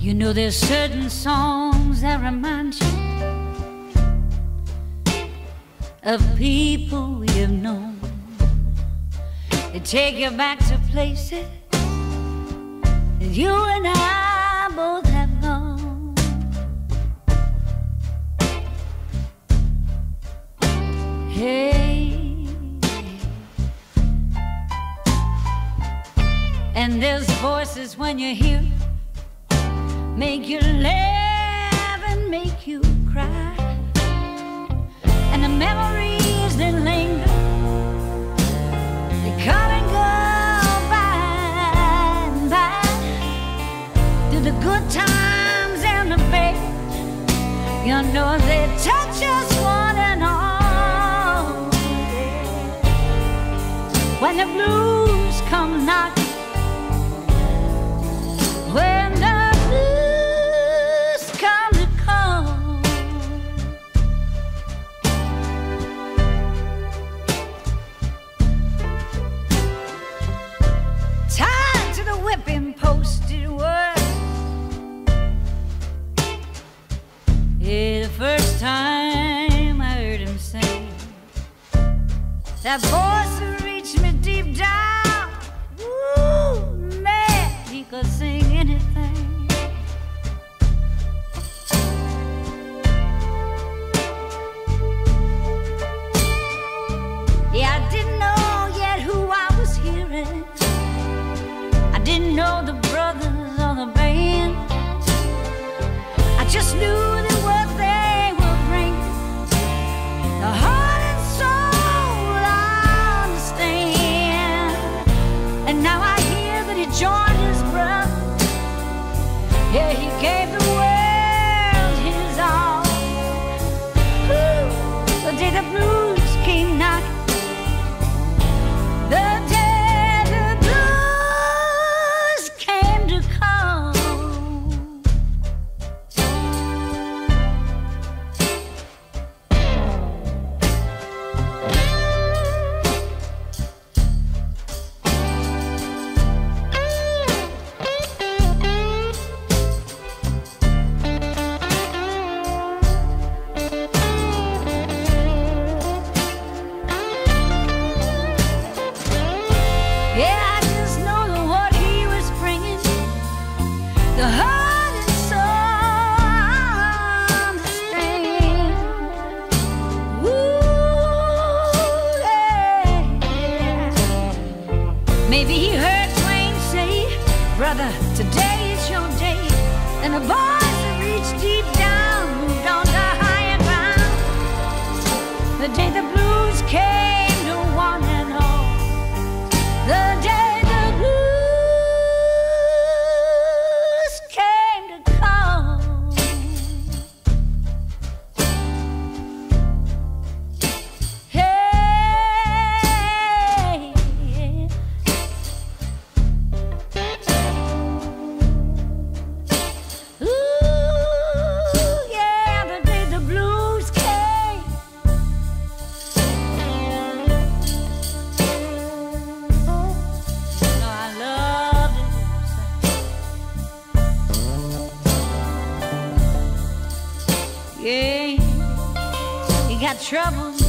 You know, there's certain songs that remind you of people we have known. They take you back to places that you and I both have gone. Hey, and there's voices when you hear make you laugh and make you cry. And the memories that linger, they come and go by and by. Through the good times and the bad, you know they touch us one and all. When the blues come knocking. That voice reached me deep down. Ooh, man, he could sing gave the Maybe he heard Twain say, "Brother, today is your day," and the boys he